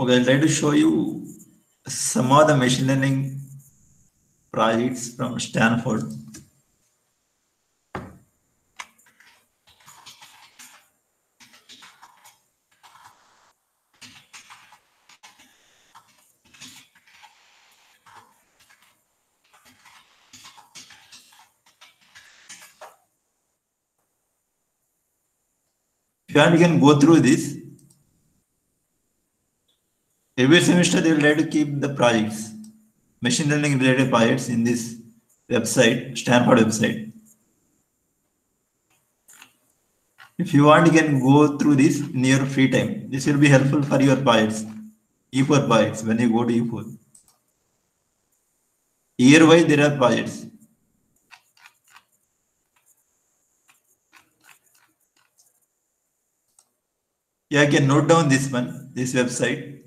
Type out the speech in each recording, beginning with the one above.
Okay, I'll try to show you some of the machine learning projects from Stanford. If you want, you can go through this. Every semester, they will try to keep the projects, machine learning related projects in this website, Stanford website. If you want, you can go through this in your free time. This will be helpful for your projects, E4 projects, when you go to E4. Year-wise, there are projects. Yeah, I can note down this one, this website.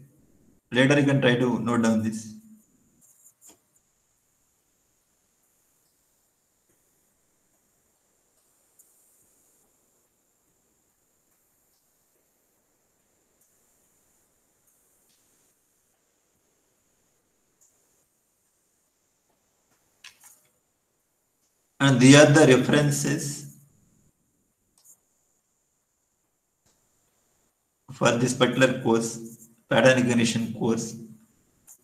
Later you can try to note down this. And the references for this particular course, pattern recognition course.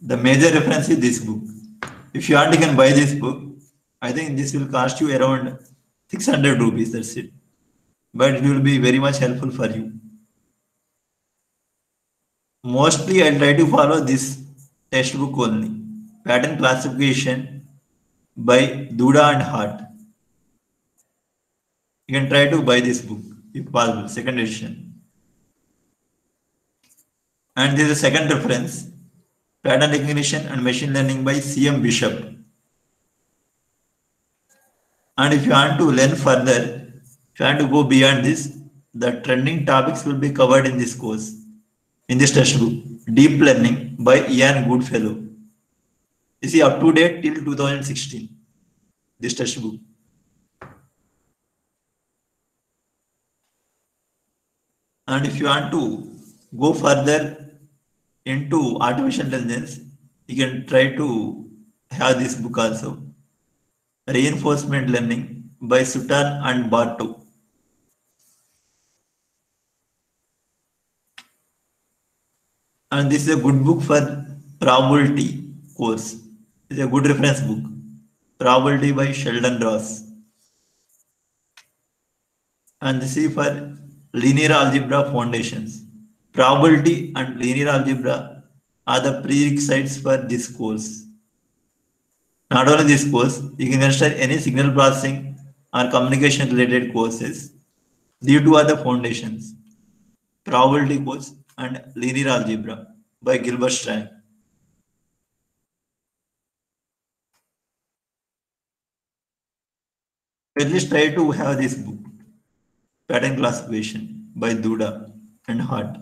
The major reference is this book. If you want, you can buy this book. I think this will cost you around 600 rupees, that's it. But it will be very much helpful for you. Mostly, I'll try to follow this textbook only. Pattern classification by Duda and Hart. You can try to buy this book if possible, second edition. And there is a second reference, pattern recognition and machine learning by CM Bishop. And if you want to learn further, if you want to go beyond this, the trending topics will be covered in this course, in this textbook, Deep Learning by Ian Goodfellow. You see, up to date till 2016, this textbook. And if you want to go further into artificial intelligence, you can try to have this book also. Reinforcement Learning by Sutton and Barto. And this is a good book for probability course. It's a good reference book. Probability by Sheldon Ross. And this is for linear algebra foundations. Probability and linear algebra are the prerequisites for this course. Not only this course, you can consider any signal processing or communication related courses. These two are the foundations. Probability course and linear algebra by Gilbert Strang. At least try to have this book, Pattern Classification by Duda and Hart.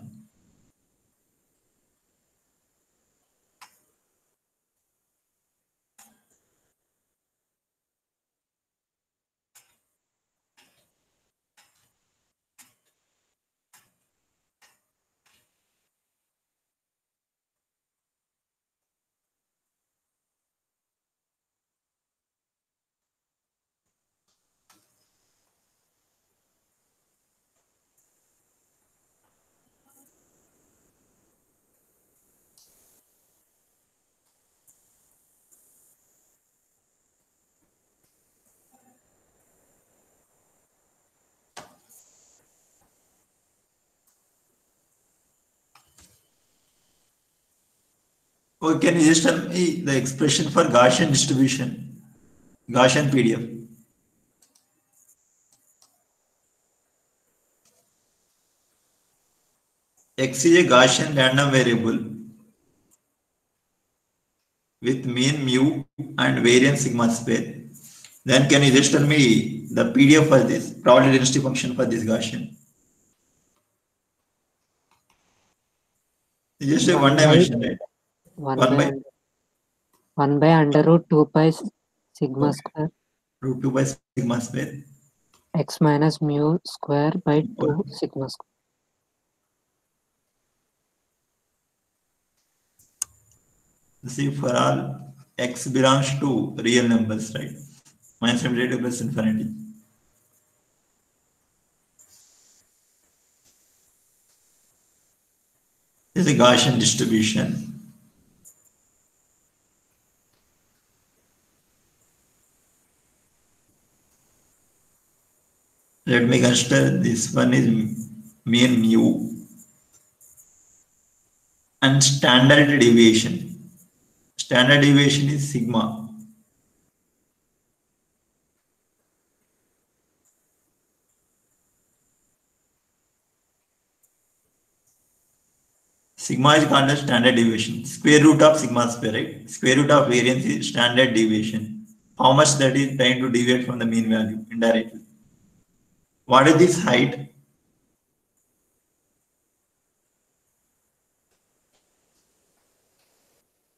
Can you just tell me the expression for Gaussian distribution? Gaussian PDF. X is a Gaussian random variable with mean mu and variance sigma square. Then can you just tell me the PDF for this, probability density function for this Gaussian? Just a one dimension, right? One, One by, by- one by under root two pi sigma square Root 2 by sigma square. x minus mu square by two Okay. sigma square. See, for all x belongs to real numbers, right? Minus infinity plus infinity. This is a Gaussian distribution. Let me consider this one is mean mu and standard deviation. Standard deviation is sigma. Sigma is called as standard deviation. Square root of sigma square, right? Square root of variance is standard deviation. How much that is trying to deviate from the mean value indirectly. What is this height?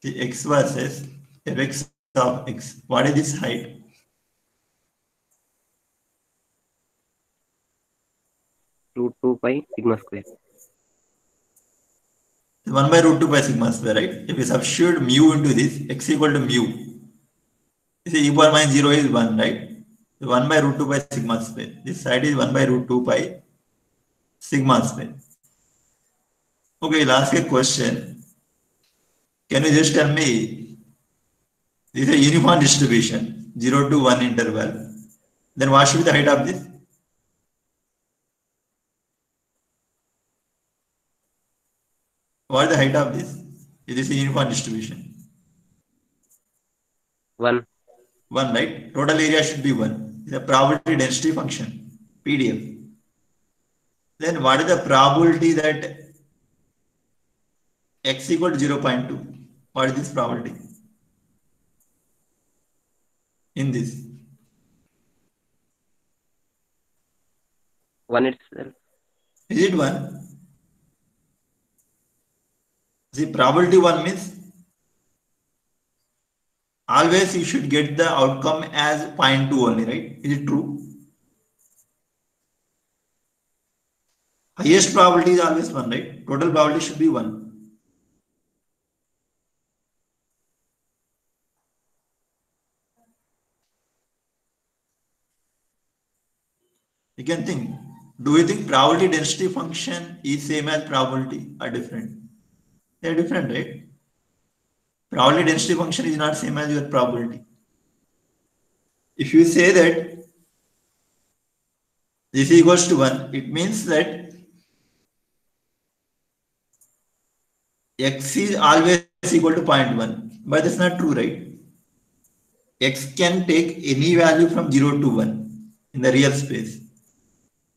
The x versus fx of x. What is this height? root 2 pi sigma square. 1 by root 2 pi sigma square, right? If we substitute mu into this, x equal to mu. You see, e power minus 0 is 1, right? So 1 by root 2 by sigma square. This side is 1 by root 2 by sigma square. Okay, I'll ask a question. Can you just tell me, this is a uniform distribution, 0 to 1 interval. Then what should be the height of this? What is the height of this? It is a uniform distribution. 1. 1, right? Total area should be 1. It's a probability density function, PDF. Then what is the probability that x equal to 0.2? What is this probability? In this. 1 itself. Is it 1? The probability 1 means always you should get the outcome as 0.2 only, right? Is it true? Highest probability is always 1, right? Total probability should be 1. You can think, do you think probability density function is same as probability or different? They're different, right? Probability density function is not same as your probability. If you say that this equals to 1, it means that x is always equal to 0.1. But that's not true, right? x can take any value from 0 to 1 in the real space.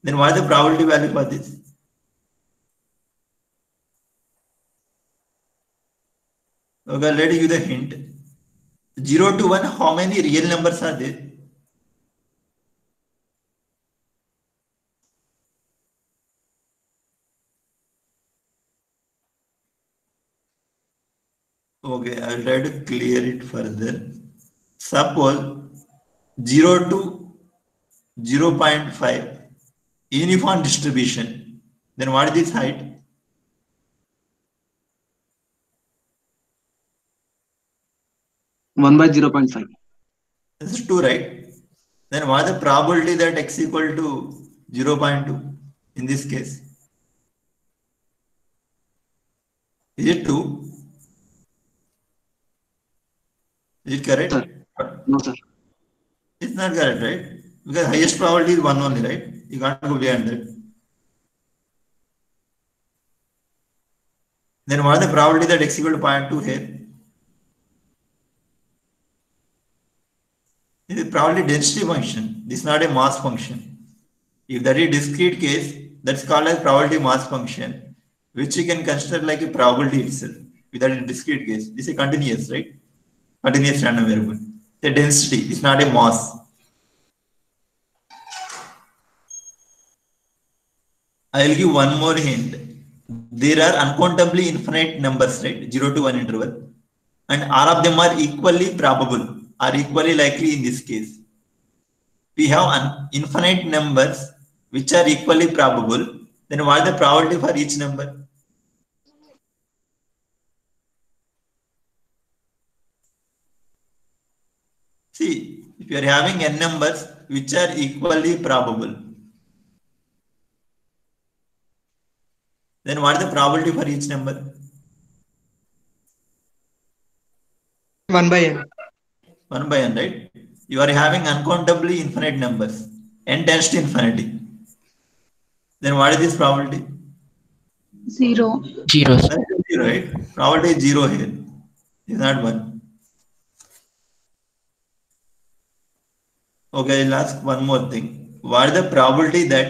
Then what is the probability value for this? Okay, let me give the hint. 0 to 1, how many real numbers are there? Okay, I'll try to clear it further. Suppose 0 to 0.5 uniform distribution. Then what is this height? One by zero point five. This is 2, right? Then what is the probability that x equal to 0.2 in this case? Is it 2? Is it correct? Sir. No, sir. It's not correct, right? Because highest probability is 1 only, right? You can't go beyond that. Then what is the probability that x equal to 0.2 here? This is probably density function. This is not a mass function. If that is discrete case, that's called as probability mass function, which you can consider like a probability itself. If that is discrete case, this is continuous, right? Continuous random variable. The density is not a mass. I will give one more hint. There are uncountably infinite numbers, right? 0 to 1 interval. And all of them are equally probable are equally likely in this case. We have an infinite numbers which are equally probable. Then what is the probability for each number? See, if you are having n numbers which are equally probable, then what is the probability for each number? 1 by n. 1 by n, right? You are having uncountably infinite numbers. n tends to infinity. Then what is this probability? Zero. Zero. Zero, right? Probability is zero here. It's not one. Okay, I'll ask one more thing. What is the probability that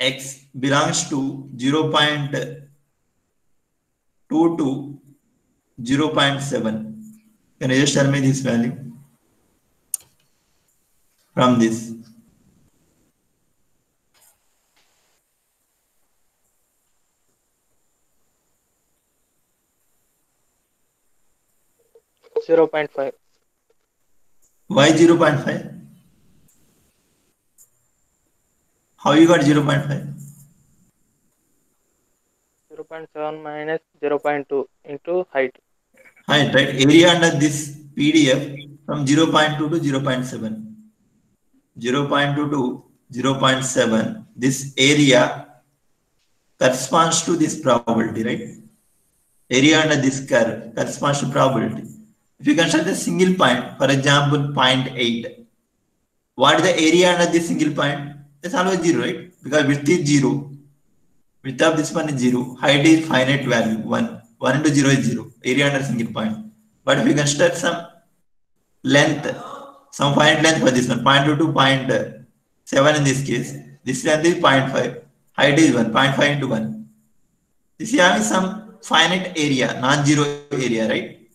x belongs to 0 0.2 to 0 0.7? Can you just tell me this value? From this. Zero point five. Why 0.5? How you got 0 0.5? Zero point seven minus zero point two into height. Height, right? Area under this PDF from 0.2 to 0.7. 0.2 to 0.7. This area corresponds to this probability, right? Area under this curve corresponds to probability. If you consider a single point, for example, 0.8, what is the area under this single point? It's always zero, right? Because width is zero. Width of this one is zero. Height is finite value, one. 1 into 0 is 0. Area under single point. But if you consider some length, some finite length for this one, 0.2 to 0.7 in this case, this length is 0.5. Height is 1, 0.5 into 1. This is having some finite area, non-zero area, right?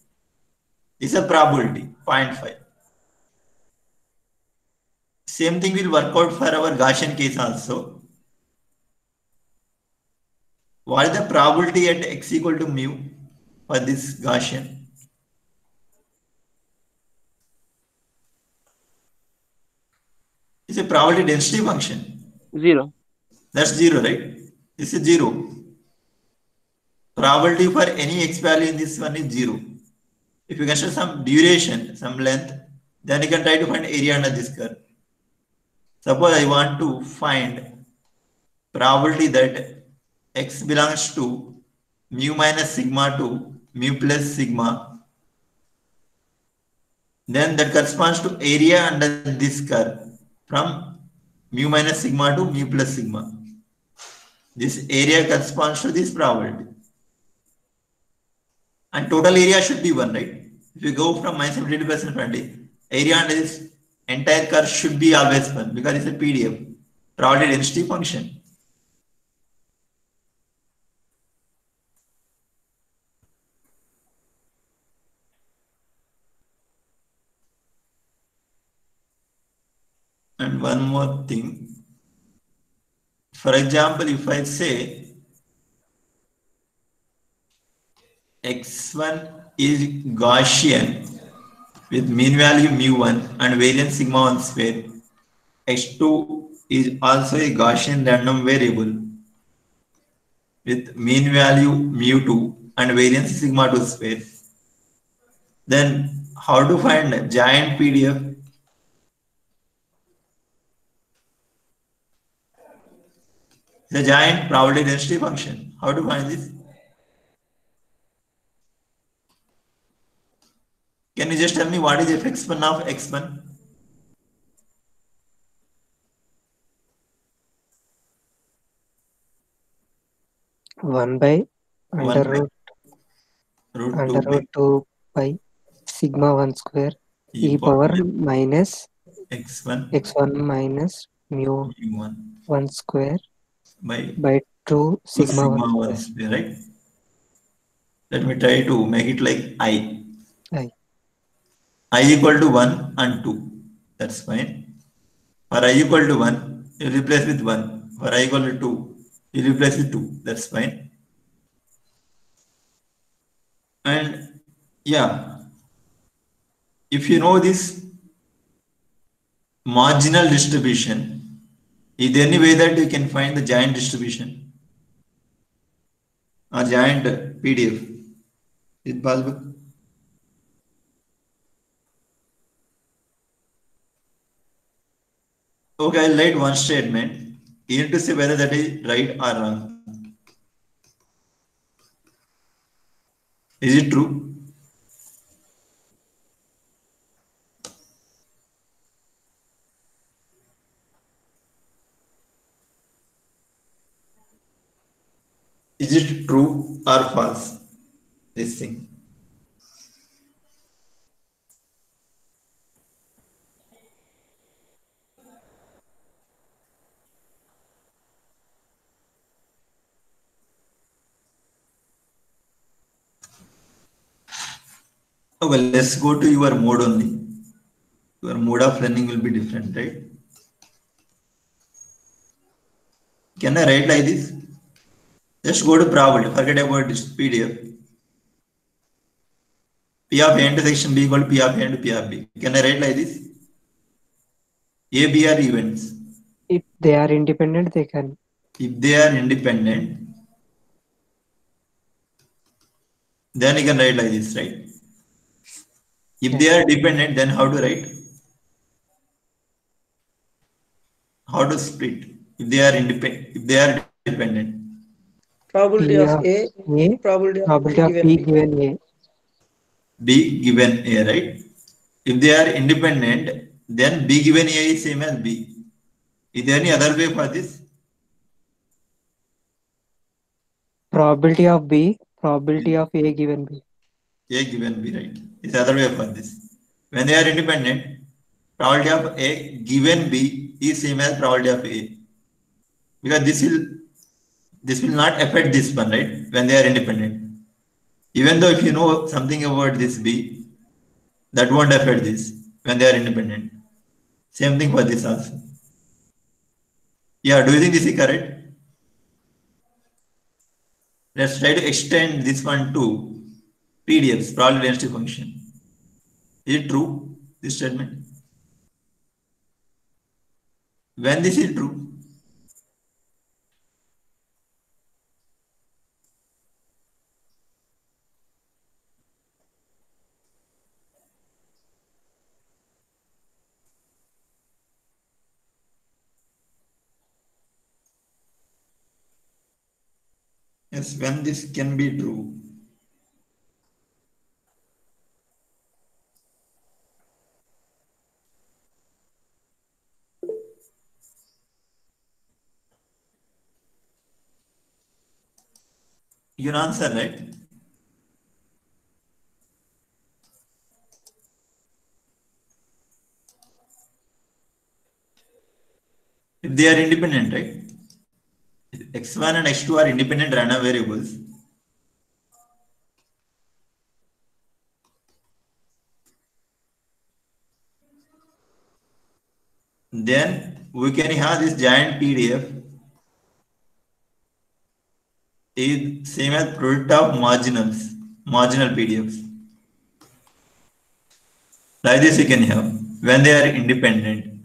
Is a probability, 0.5. Same thing will work out for our Gaussian case also. What is the probability at x equal to mu for this Gaussian? It's a probability density function. Zero. That's zero, right? This is zero. Probability for any x value in this one is zero. If you consider some duration, some length, then you can try to find area under this curve. Suppose I want to find probability that x belongs to mu minus sigma to mu plus sigma. Then that corresponds to area under this curve from mu minus sigma to mu plus sigma. This area corresponds to this probability. And total area should be 1, right? If you go from minus 70 to plus infinity, area under this entire curve should be always 1 because it's a PDF, probability density function. And one more thing. For example, if I say x1 is Gaussian with mean value mu1 and variance sigma 1 square, x2 is also a Gaussian random variable with mean value mu2 and variance sigma 2 square, then how to find a joint PDF? The joint probability density function. How to find this? Can you just tell me what is fx1 of x1? One by One under by root Root under 2 root two pi sigma one square e power minus x1 x one minus mu u1 one square by by two sigma, sigma one 1 square. square, right? Let me try to make it like i. I. i equal to 1 and 2. That's fine. For i equal to 1, you replace with 1. For i equal to 2, you replace with 2. That's fine. And yeah, if you know this marginal distribution, is there any way that you can find the joint distribution or joint PDF? Is it possible? Okay, I'll write one statement. You need to see whether that is right or wrong. Is it true? Is it true or false? This thing. Oh, okay, let's go to your mode only. Your mode of learning will be different, right? Can I write like this? Just go to probability, forget about this PDF. P of A intersection B equal to P of A and P of B. Can I write like this? A, B are events. If they are independent, they can. If they are independent, then you can write like this, right? If they are dependent, then how to write? How to split? If they are independent, if they are dependent. Probability of of A, A, probability of probability of given B B. given A. B given A, right? If they are independent, then B given A is same as B. Is there any other way for this? Probability of B, probability of A given B. A given B, right? Is the other way for this. When they are independent, probability of A given B is same as probability of A. Because this will this will not affect this one, right? When they are independent. Even though if you know something about this B, that won't affect this when they are independent. Same thing for this also. Yeah, do you think this is correct? Let's try to extend this one to PDFs, probability density function. Is it true, this statement? When this is true? Yes, when this can be true. You answer, right? They are independent, right? X1 and X2 are independent random variables. Then we can have this joint PDF is same as product of marginals, marginal PDFs. Like this you can have when they are independent.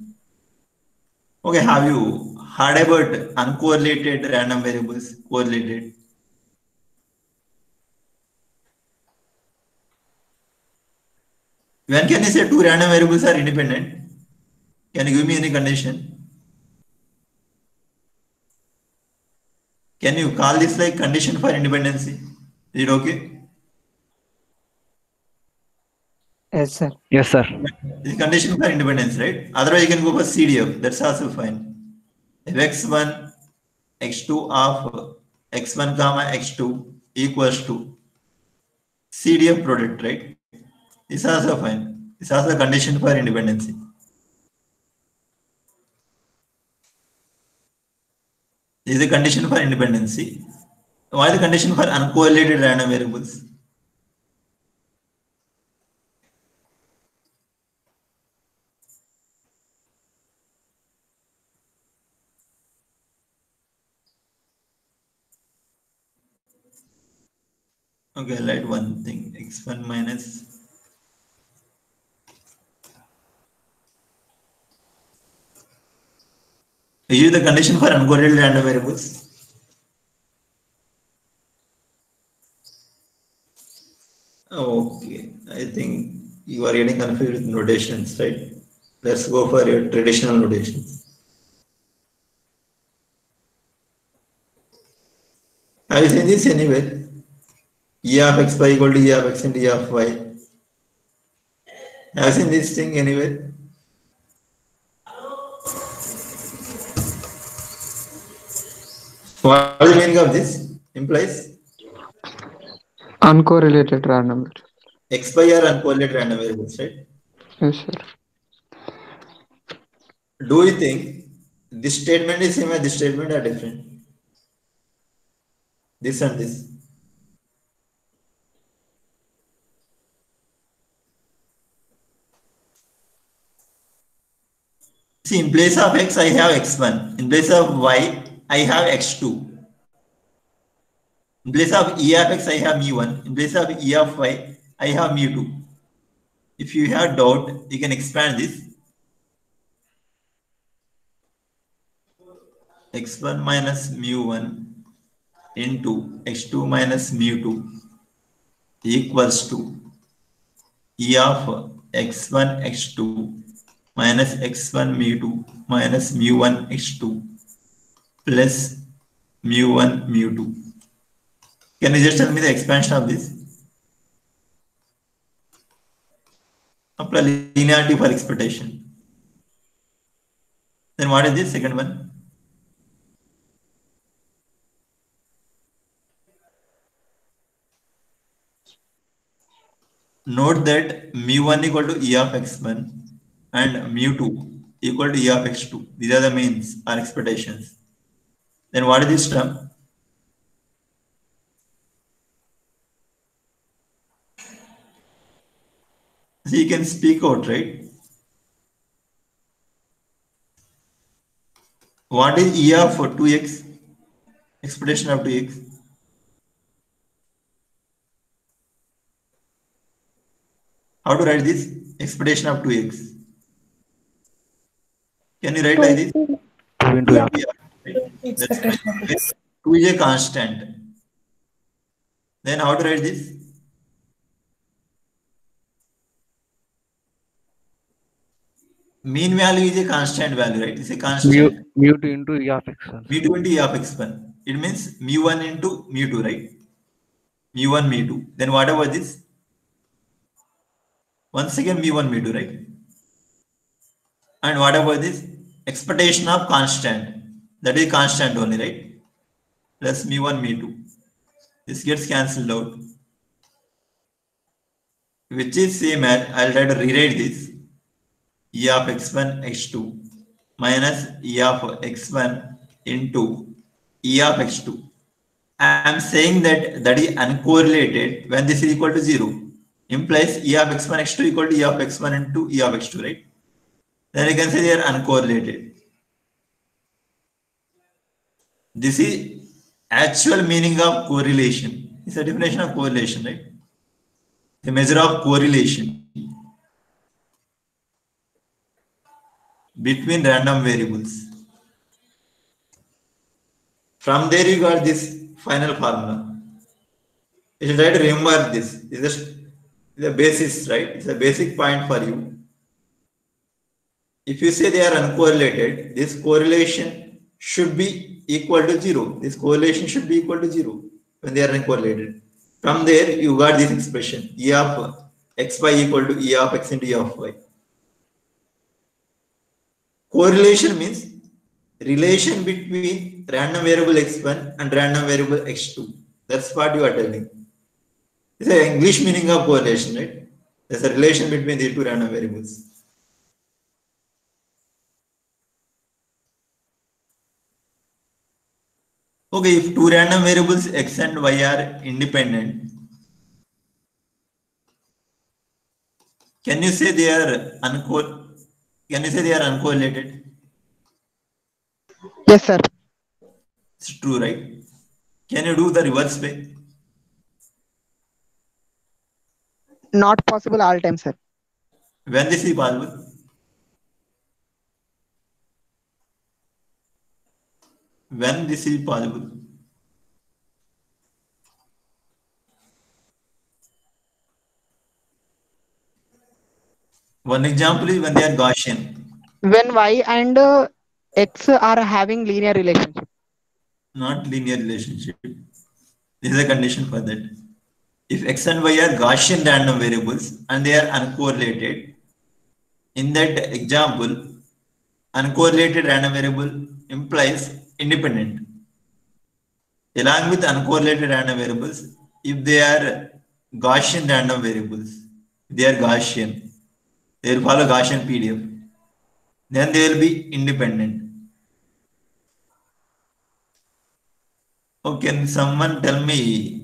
Okay, have you heard about uncorrelated random variables, correlated? When can you say two random variables are independent? Can you give me any condition? Can you call this like condition for independency? Is it okay? Yes, sir. Yes, sir. This condition for independence, right? Otherwise, you can go for CDF. That's also fine. If x1, x2 of x1 comma x2 equals to CDF product, right? It's also fine. It's also condition for independency. This is a condition for independency. Why the condition for uncorrelated random variables? Okay, I'll write one thing. X1 minus Is the condition for uncorrelated random variables? Okay, I think you are getting confused with notations, right? Let's go for your traditional notations. I you send this anyway. E of x y equal to E of x into E of y. Have you seen this thing anywhere? What is the meaning of this? Implies Uncorrelated random. x y are uncorrelated random variables, right? Yes, sir. Do you think this statement is same and this statement are different? This and this. See, in place of x, I have x1. In place of y, I have x2. In place of e of x, I have mu1. In place of e of y, I have mu2. If you have doubt, you can expand this. x1 minus mu1 into x2 minus mu2 equals to e of x1 x2 minus x1 mu2 minus mu1 x2 plus mu1 mu2. Can you just tell me the expansion of this? Apply linearity for expectation. Then what is this second one? Note that mu1 equal to e of x1 and mu2 equal to e of x2. These are the means or expectations. Then what is this term? So you can speak out, right? What is E of 2x? Expectation of 2x? How to write this? Expectation of 2x. Can you write like this? 2 into Yeah, right? Right. 2 is a constant. Then how to write this? Mean value is a constant value, right? It's a constant. Mu, mu2 into e of x1. mu2 into e of x1. It means mu1 into mu2, right? mu1, mu2. Then what about this? Once again, mu1, mu2, right? And what about this? Expectation of constant. That is constant only, right? Plus mu1, mu2. This gets cancelled out. Which is same as, I'll try to rewrite this. e of x1, x2 minus e of x1 into e of x2. I am saying that that is uncorrelated when this is equal to 0. Implies e of x1, x2 equal to e of x1 into e of x2, right? Then you can say they are uncorrelated. This is actual meaning of correlation. It's a definition of correlation, right? The measure of correlation between random variables. From there you got this final formula. You should try to remember this. This is the basis, right? It's a basic point for you. If you say they are uncorrelated, this correlation should be equal to zero. This correlation should be equal to zero when they are uncorrelated. From there, you got this expression E of xy equal to E of x into E of y. Correlation means relation between random variable x1 and random variable x2. That's what you are telling. It's an English meaning of correlation, right? There's a relation between these two random variables. Okay, if two random variables x and y are independent, can you say they are uncor? Can you say they are uncorrelated? Yes, sir. It's true, right? Can you do the reverse way? Not possible all time, sir. When this is possible? When this is possible? One example is when they are Gaussian. When y and uh, x are having linear relationship. not linear relationship. This is a condition for that. If x and y are Gaussian random variables and they are uncorrelated, in that example, uncorrelated random variable implies independent. Along with uncorrelated random variables, if they are Gaussian random variables, they are Gaussian, they will follow Gaussian PDF, then they will be independent. Oh, can someone tell me?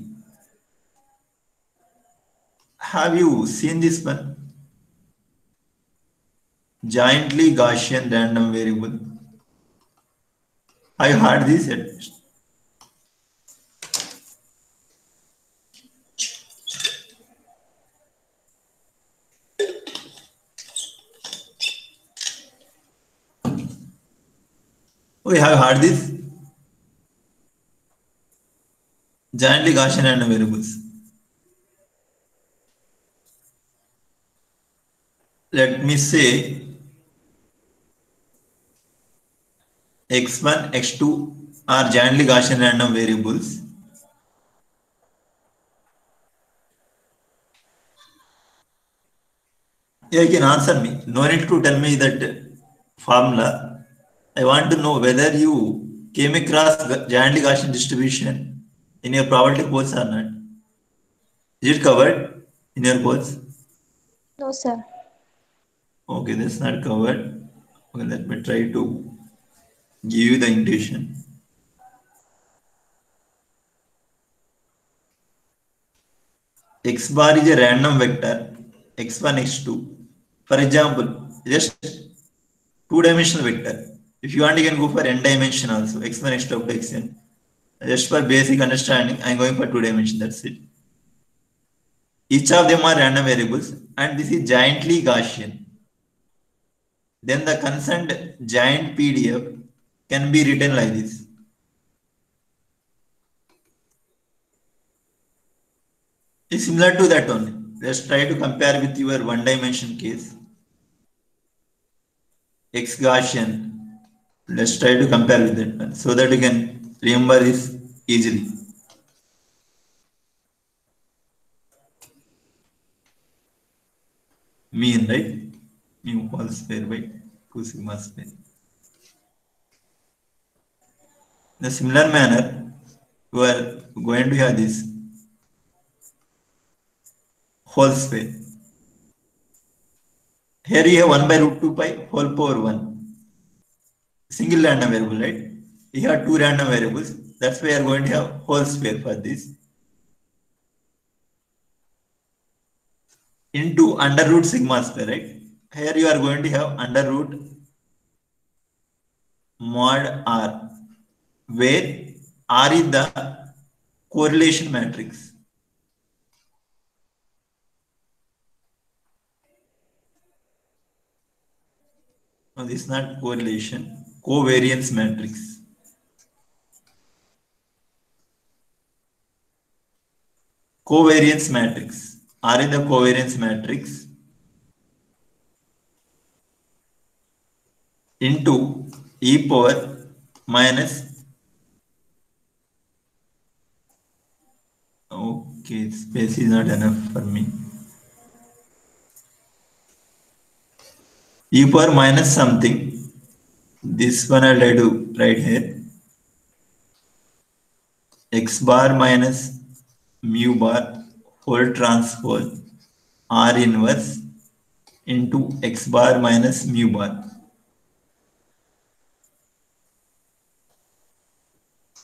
Have you seen this one? Jointly Gaussian random variable. I heard this at least. Oh, we have heard this. Jointly Gaussian random variables. Let me say x1, x2 are jointly Gaussian random variables. Yeah, you can answer me. No need to tell me that formula. I want to know whether you came across jointly Gaussian distribution in your probability course or not. Is it covered in your course? No, sir. Okay, that's not covered. Okay, let me try to give the intuition. X bar is a random vector, x1, x2. For example, just two dimensional vector. If you want, you can go for n dimension also, x1, x2 up to xn. Just for basic understanding, I'm going for two dimension, that's it. Each of them are random variables and this is jointly Gaussian. Then the concerned joint PDF can be written like this. It's similar to that only. Let's try to compare with your one dimension case. X Gaussian. Let's try to compare with that one so that you can remember this easily. Mean, right? Mu whole square by 2 sigma square. In a similar manner, you are going to have this whole square. Here you have 1 by root 2 pi whole power 1. Single random variable, right? You have two random variables. That's why you are going to have whole square for this. Into under root sigma square, right? Here you are going to have under root mod r, where r is the correlation matrix. No, this is not correlation, covariance matrix. Covariance matrix. R in the covariance matrix into e power minus space is not enough for me. E power minus something. This one I'll to write here. X bar minus mu bar whole transpose r inverse into x bar minus mu bar.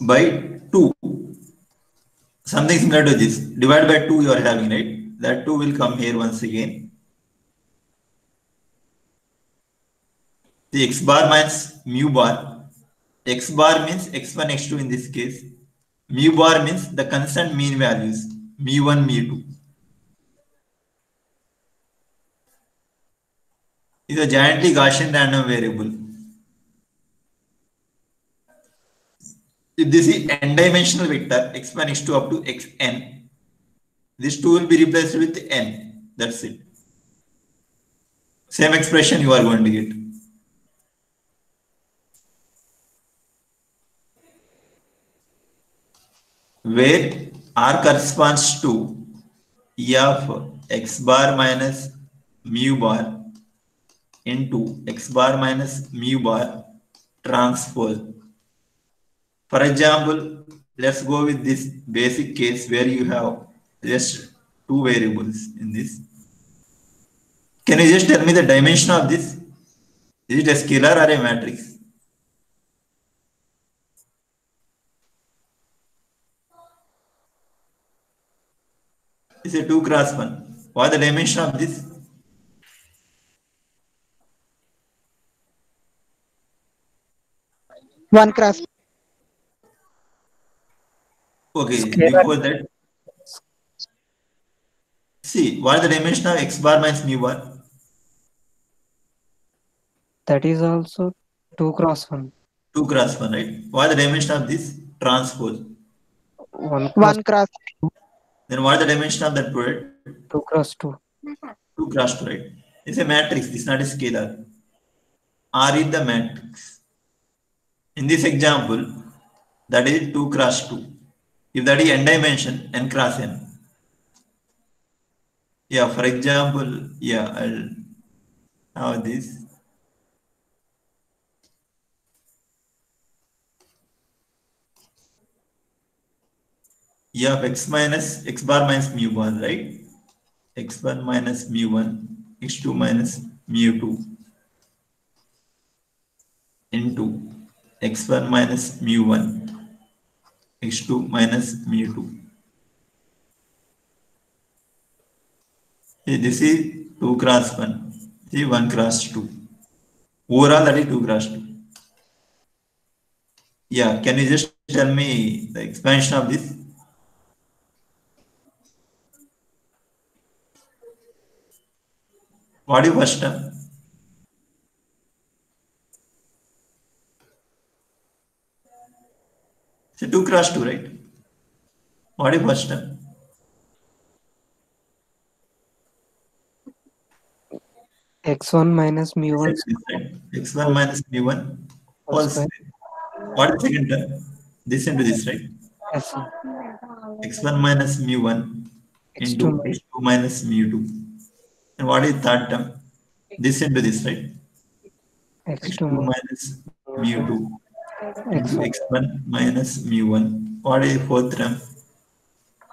By 2 something similar to this. Divide by 2 you are having right? That 2 will come here once again. The x bar minus mu bar. X bar means x1 x2 in this case. Mu bar means the constant mean values mu1 mu2 is a jointly Gaussian random variable if this is n dimensional vector x1 x2 up to xn this 2 will be replaced with n. That's it. Same expression you are going to get. Where R corresponds to E x bar minus mu bar into x bar minus mu bar transpose. For example, let's go with this basic case where you have just two variables in this. Can you just tell me the dimension of this? Is it a scalar or a matrix? It's a 2 cross 1. What is the dimension of this? One cross. Okay, Scalar. before that. See, what is the dimension of x bar minus mu bar? That is also 2 cross 1. 2 cross 1, right? What is the dimension of this? Transpose. 1 cross One cross. Then what is the dimension of that product? 2 cross 2. 2 cross 2, right? It's a matrix, it's not a scalar. R is the matrix. In this example, that is 2 cross 2. If that is n dimension, n cross n. Yeah, for example, yeah, I'll have this. yeah x minus x bar minus mu bar, right? x1 minus mu1, x2 minus mu2 into x1 minus mu1, x2 minus mu2. See, This is 2 cross 1, this is 1 cross 2. Overall, that is 2 cross 2. Yeah, can you just tell me the expansion of this? What is first term? A 2 cross 2, right? What is first term? x1 minus mu1 This side. x1 minus mu1 whole whole square. square. What is second term? This into this, right? Yes, x1 minus mu1 into x2 x2 minus mu2. And what is third term? This into this, right? x2 x2 minus mu2 into x1 x1 minus mu1. What is fourth term?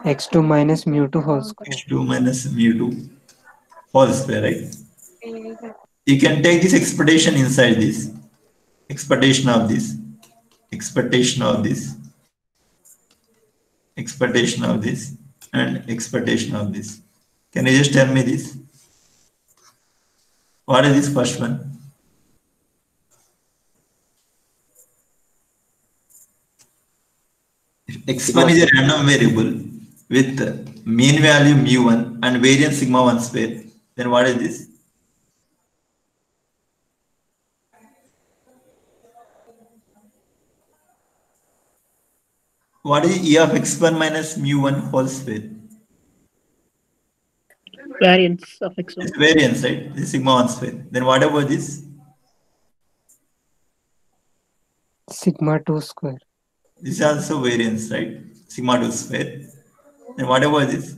x2 minus mu2 whole square. x2 minus mu2 whole square, right? You can take this expectation inside this, expectation of this, expectation of this, expectation of this, and expectation of this. Can you just tell me this? What is this first one? X1 is a random variable with mean value mu1 and variance sigma 1 square. Then what is this? What is E of x1 minus mu1 whole square? variance of x1. It's variance, right? This is sigma 1 square. Then what about this? Sigma 2 square. This is also variance, right? Sigma 2 square. And whatever this?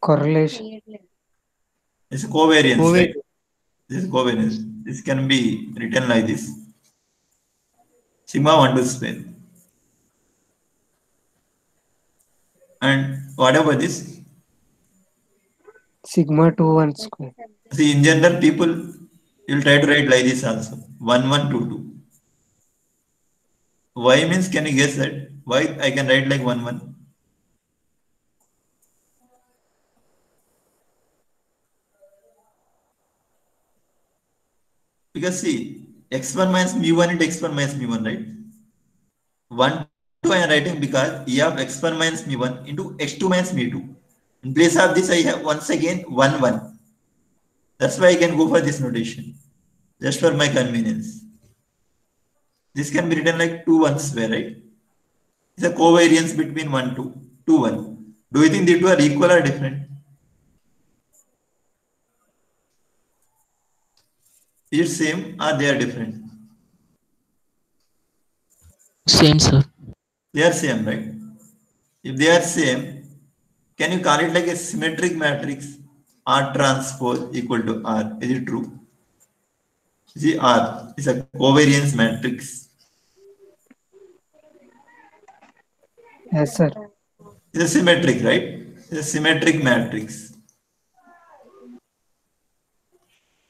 Correlation. It's covariance, Covariance. right? This is covariance. This can be written like this. Sigma 1 to square. And whatever this? Sigma 2 1 square. See, in general, people will try to write like this also. 1, 1, 2, 2. Why means, can you guess that? Why I can write like 1, 1? Because see, x1 minus mu1 into x1 minus mu1, right? 1, 2 I am writing because E of x1 minus mu1 into x2 minus mu2. In place of this, I have once again 1, 1. That's why I can go for this notation, just for my convenience. This can be written like 2 1 square, right? It's a covariance between 1, 2, 2, 1. Do you think the two are equal or different? Is it same or they are different? Same, sir. They are same, right? If they are same, can you call it like a symmetric matrix? R transpose equal to R. Is it true? See, R is a covariance matrix. Yes, sir. It's a symmetric, right? It's a symmetric matrix.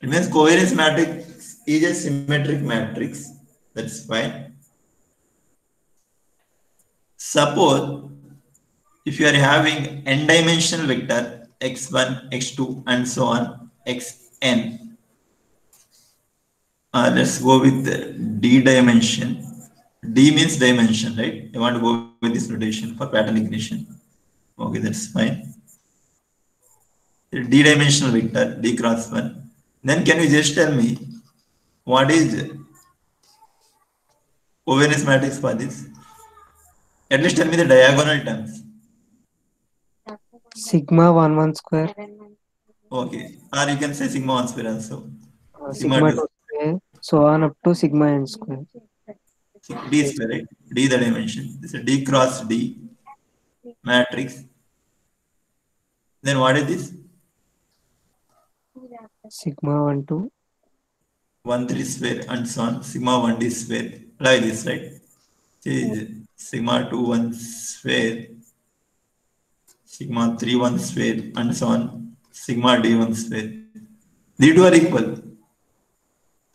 It means covariance matrix is a symmetric matrix. That's fine. Suppose if you are having n dimensional vector x1, x2, and so on, xn. Uh, let's go with the d dimension. D means dimension, right? I want to go with this notation for pattern recognition. Okay, that's fine. D-dimensional vector, D cross 1. Then can you just tell me what is covariance matrix for this? At least tell me the diagonal terms. Sigma one one square. Okay. Or you can say sigma 1 square also. uh, Sigma sigma two. two square. So on up to sigma n square. D square, right? D the dimension. This is D cross D matrix. Then what is this? Sigma one two. 1 3 square and so on. Sigma 1 D square. Like this, right? See, sigma 2 1 square. Sigma 3 1 square and so on. Sigma D 1 square. These two are equal.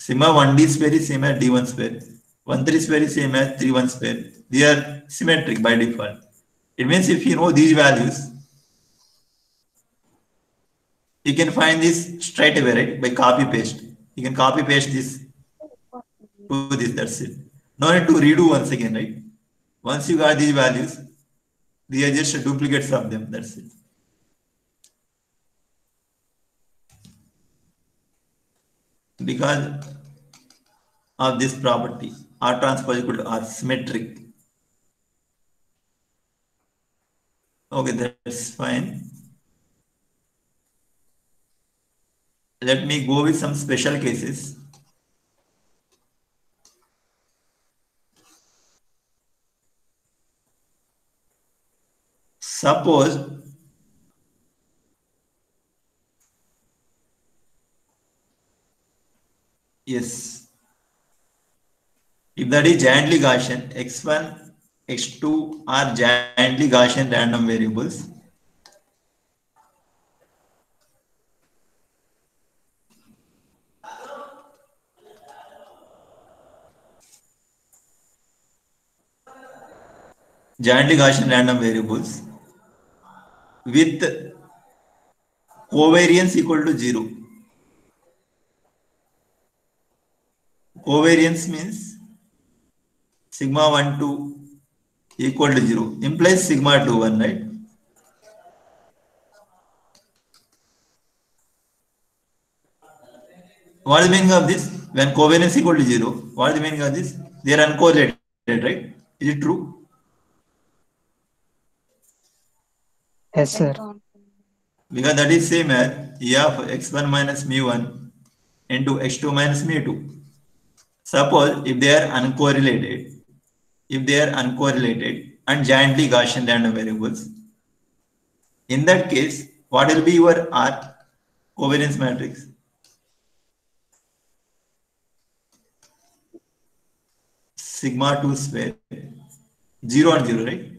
Sigma 1 D square is same as D 1 square. 1 3 square is same as 3 1 square. They are symmetric by default. It means if you know these values, you can find this straight away, right? By copy paste. You can copy paste this to this, that's it. No need to redo once again, right? Once you got these values, they are just duplicates of them, that's it. Because of this property, R transpose equal to R symmetric. Okay, that's fine. Let me go with some special cases. Suppose yes, if that is jointly Gaussian, x1, x2 are jointly Gaussian random variables. Jointly Gaussian random variables with covariance equal to zero. Covariance means sigma 1 2 equal to 0 implies sigma 2 1 right what is the meaning of this when covariance equal to 0 what is the meaning of this they are uncorrelated right is it true Yes, sir. because that is same as e of x1 minus mu1 into x2 minus mu2 suppose if they are uncorrelated if they are uncorrelated and jointly Gaussian random variables in that case what will be your R covariance matrix. Sigma 2 square. 0 and 0 right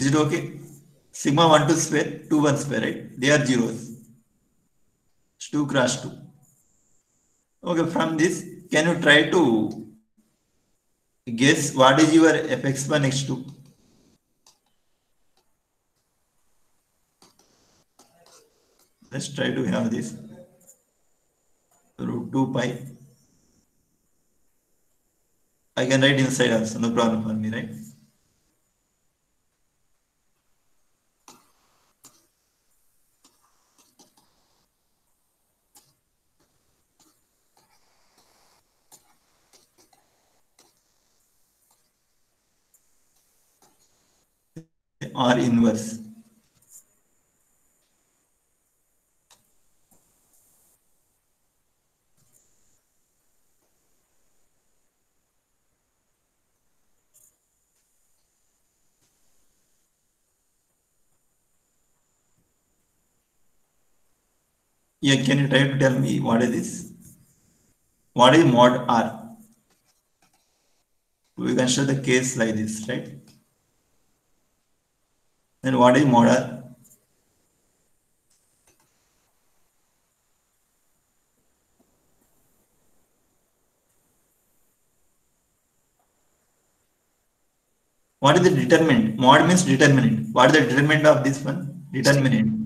Is it okay? Sigma 1 2 square, 2 1 square, right? They are zeros. It's 2 cross 2. Okay, from this, can you try to guess what is your fx1 x2? Let's try to have this root 2 pi. I can write inside also, no problem for me, right? or inverse. Yeah, can you try to tell me what is this? What is mod R? We consider the case like this, right? Then what is mod What is the determinant? Mod means determinant. What is the determinant of this one? Determinant.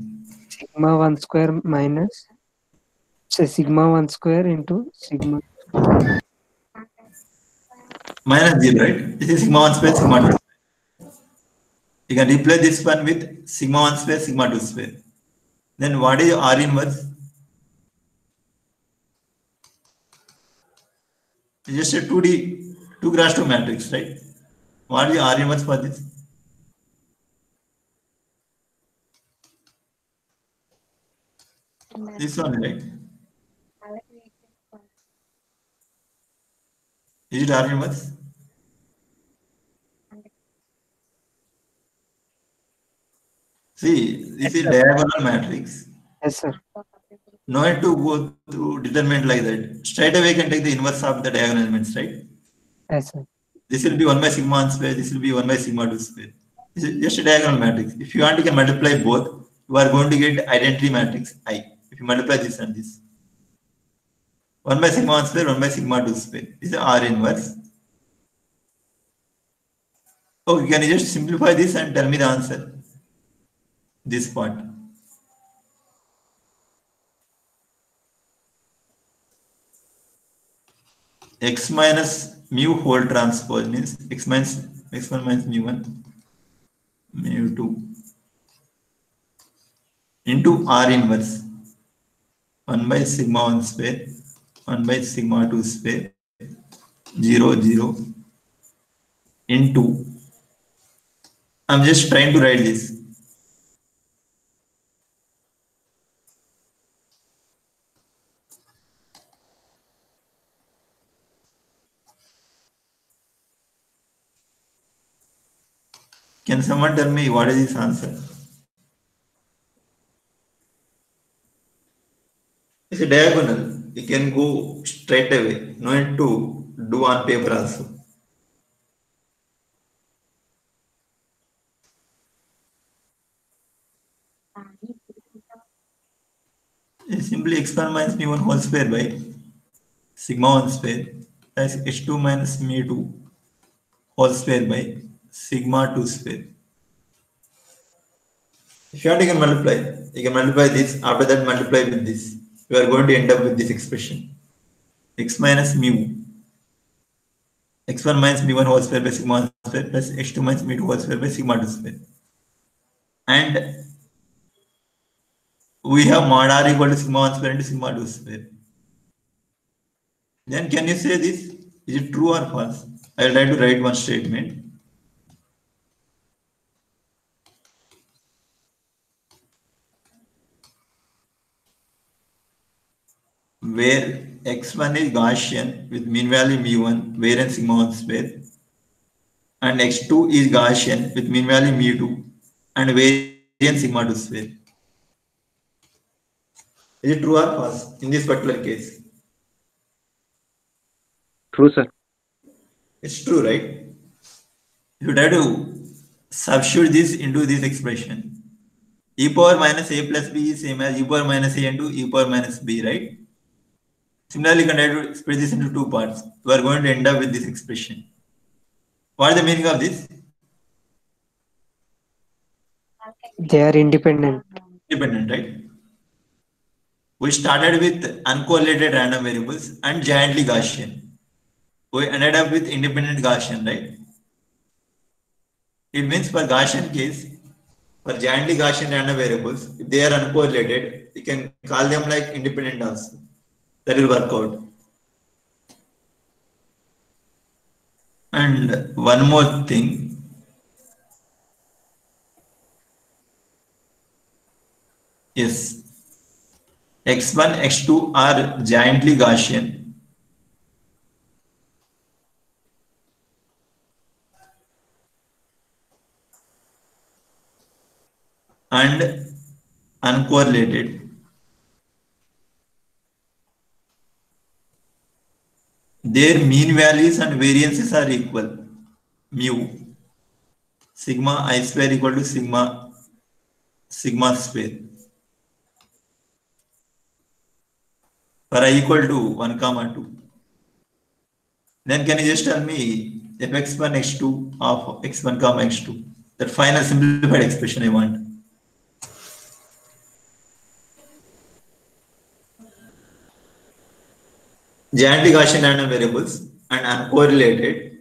sigma 1 square minus say sigma 1 square into sigma minus 0, right? This is sigma 1 square, sigma 2 square. You can replace this one with sigma 1 square, sigma 2 square. Then what is R inverse? It's just a 2D, 2 cross 2 matrix, right? What is R inverse for this? This one, right? Is it R inverse? See, this is diagonal matrix. yes sir No need to go through determinant like that. Straight away you can take the inverse of the diagonal elements, right? yes sir This will be 1 by sigma 1 square, this will be 1 by sigma 2 square. This is just a diagonal matrix. If you want, you can multiply both. You are going to get identity matrix I. If you multiply this and this. 1 by sigma 1 square, 1 by sigma 2 square. This is R inverse. Oh, okay, can you just simplify this and tell me the answer? This part. x minus mu whole transpose means x minus x1 minus mu1 mu2 into r inverse 1 by sigma 1 square 1 by sigma 2 square 0 0 into I'm just trying to write this Can someone tell me what is this answer? It's a diagonal. You can go straight away. No need to do on paper also. It's simply x1 minus mu1 whole square by sigma 1 square. That's h2 minus mu2 whole square by sigma 2 square. If you want, you can multiply. You can multiply this. After that, multiply with this. You are going to end up with this expression. x minus mu. x1 minus mu1 whole square by sigma 1 square plus h2 minus mu2 whole square by sigma 2 square. And we have mod r equal to sigma 1 square into sigma 2 square. Then can you say this? Is it true or false? I will try to write one statement. Where x1 is Gaussian with mean value mu1, variance sigma 1 square, and x2 is Gaussian with mean value mu2 and variance sigma 2 square. Is it true or false in this particular case? True, sir. It's true, right? You try to substitute this into this expression, e power minus a plus b is same as e power minus a into e power minus b, right? Similarly, can to split this into two parts. We are going to end up with this expression. What is the meaning of this? they are independent Independent, right? We started with uncorrelated random variables and jointly Gaussian. We ended up with independent Gaussian, right? It means for Gaussian case, for jointly Gaussian random variables, if they are uncorrelated, you can call them like independent also. That will work out. And one more thing. Yes. X1, X2 are jointly Gaussian. And uncorrelated. Their mean values and variances are equal. Mu sigma i square equal to sigma sigma square. For i equal to 1 comma 2. Then can you just tell me if x1 x2 of x1 comma x2 that final simplified expression I want. Jointly Gaussian random variables and uncorrelated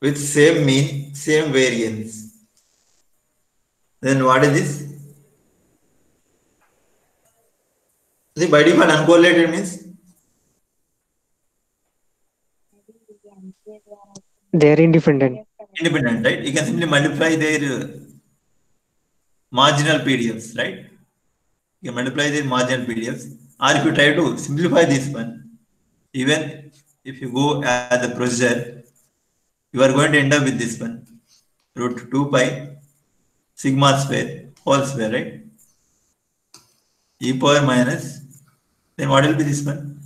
with same mean, same variance. Then what is this? See, by default, uncorrelated means They are independent. independent, right? You can simply multiply their uh, marginal PDFs, right? You can multiply their marginal PDFs. Or if you try to simplify this one, even if you go as a procedure, you are going to end up with this one. Root 2 pi sigma square whole square, right? E power minus, then what will be this one?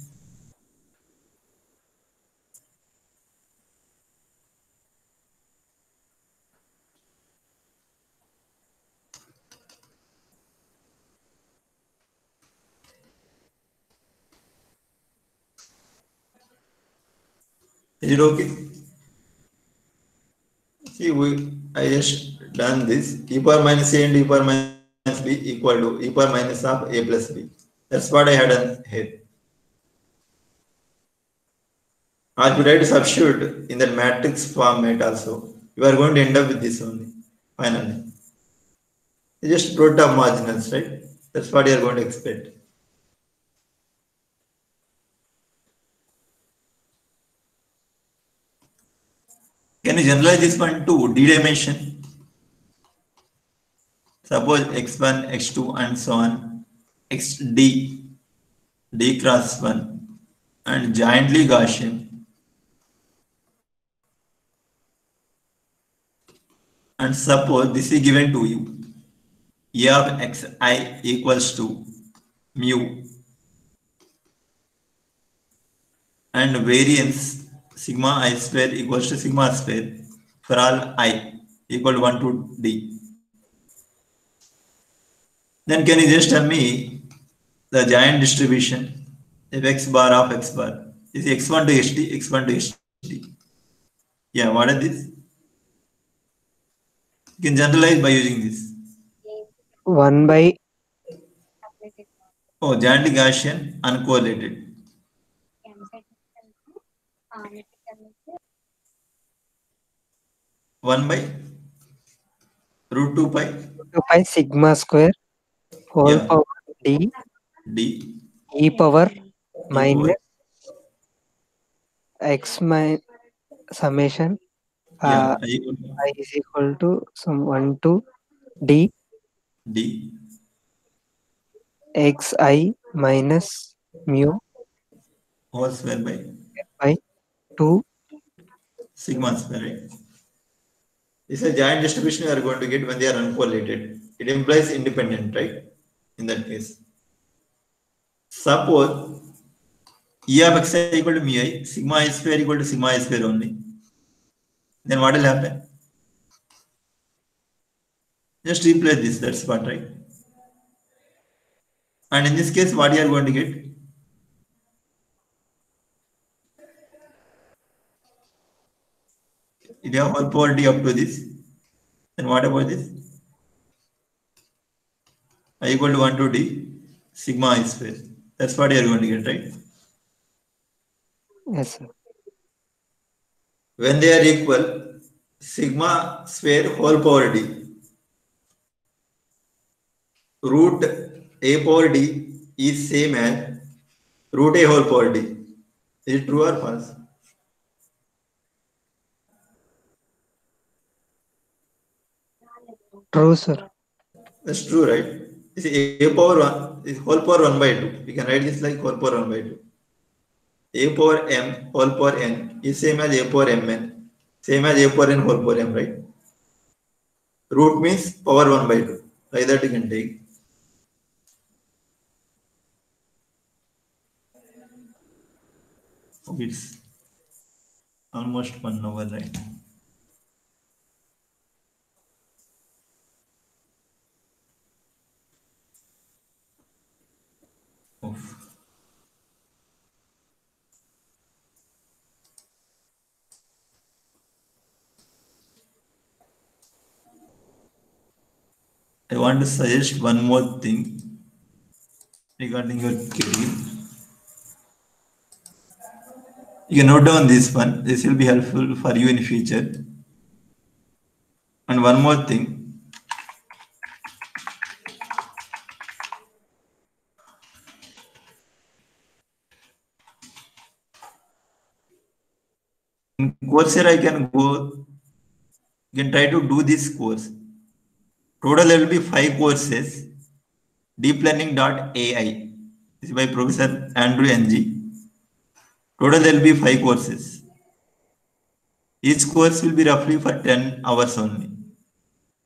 Is it okay? See, we, I just done this. E power minus a and e power minus b equal to e power minus of a plus b. That's what I had done here. Or you try to substitute in the matrix format also, you are going to end up with this only, finally. You just product of marginals, right? That's what you are going to expect. Can you generalize this one to d dimension? Suppose x1, x2, and so on, xd, d cross 1, and jointly Gaussian. And suppose this is given to you. A of xi equals to mu and variance sigma i square equals to sigma square for all i equal to 1 to d. Then can you just tell me the giant distribution if x bar of x bar is x1 to ht, x1 to ht. Yeah, what is this? You can generalize by using this. 1 by Oh, giant Gaussian uncorrelated. One by root two pi 2 pi sigma square whole Yeah. power d d e power power. minus x my summation yeah, uh, I i is equal to some 1 to d d minus mu whole square by by 2 sigma square. Is a joint distribution you are going to get when they are uncorrelated. It implies independent, right? In that case. Suppose E of x is equal to mu i, sigma i square equal to sigma i square only. Then what will happen? Just replace this, that's what, right? And in this case, what you are going to get? If you have power d up to this, then what about this? I equal to 1 to d sigma i square. That's what you are going to get, right? yes sir When they are equal, sigma square whole power d root a power d is same as root a whole power d. Is it true or false? True sir That's true, right? Is a power one is whole power one by two. We can write this like whole power one by two. A power m whole power n is same as a power mn, same as a power n whole power m, right? Root means power one by two. Like that you can take. It's almost one hour, right? Oof. I want to suggest one more thing regarding your career. You can note down this one. This will be helpful for you in future. And one more thing. In Coursera, I can go, you can try to do this course. Total there will be five courses. Deep Learning.ai This is by Professor Andrew Ng. Total there will be five courses. Each course will be roughly for 10 hours only.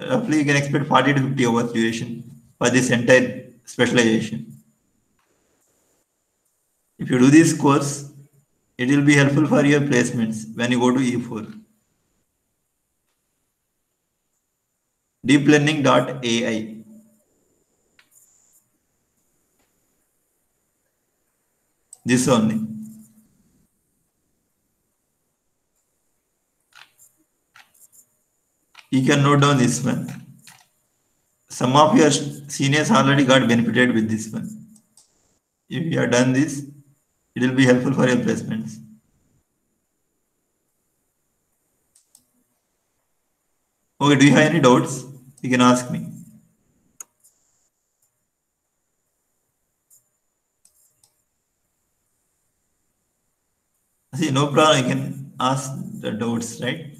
Roughly you can expect 40 to 50 hours duration for this entire specialization. If you do this course, it will be helpful for your placements when you go to E4. deeplearning.ai. This only. You can note down this one. Some of your seniors already got benefited with this one. If you have done this, it will be helpful for your placements. Okay, do you have any doubts? You can ask me. See, no problem. You can ask the doubts, right?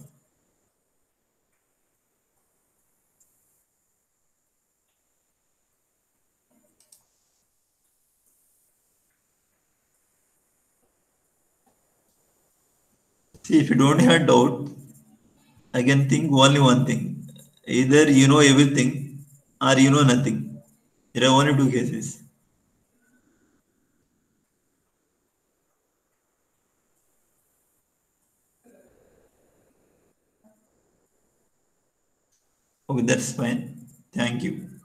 See, if you don't have doubt, I can think only one thing. Either you know everything or you know nothing. There are only two cases. Okay, that's fine. Thank you.